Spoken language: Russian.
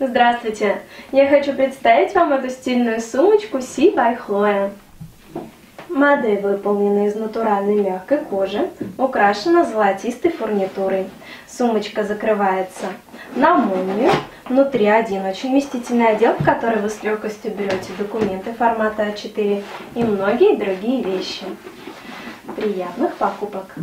Здравствуйте! Я хочу представить вам эту стильную сумочку Си by Chloe. Модель выполнена из натуральной мягкой кожи, украшена золотистой фурнитурой. Сумочка закрывается на молнию. Внутри один очень вместительный отдел, в который вы с легкостью берете документы формата А4 и многие другие вещи. Приятных покупок!